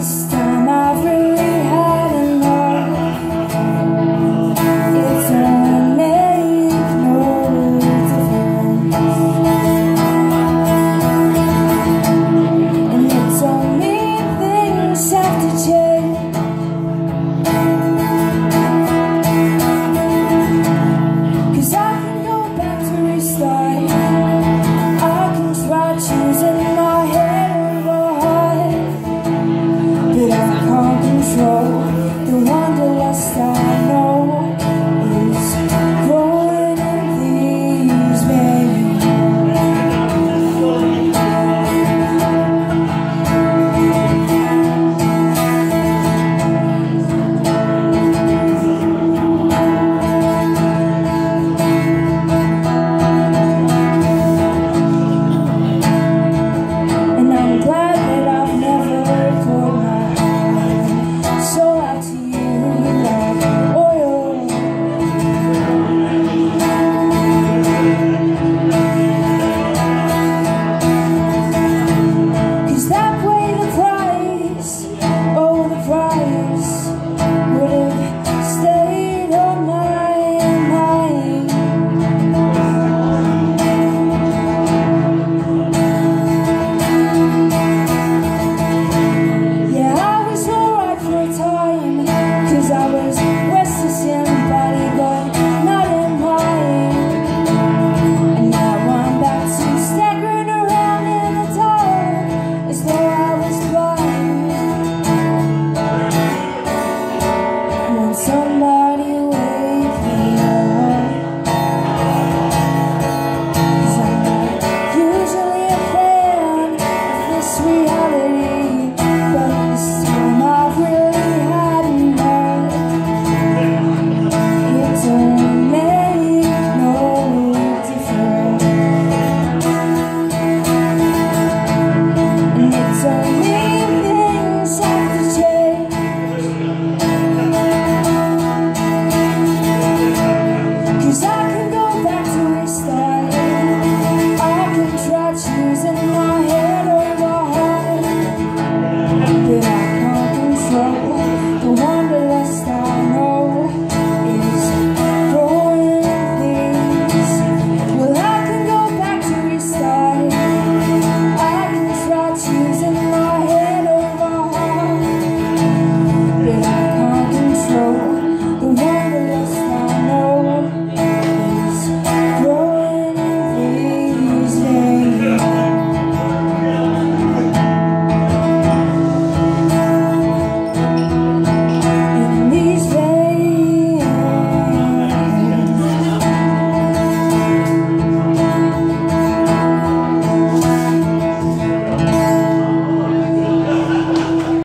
this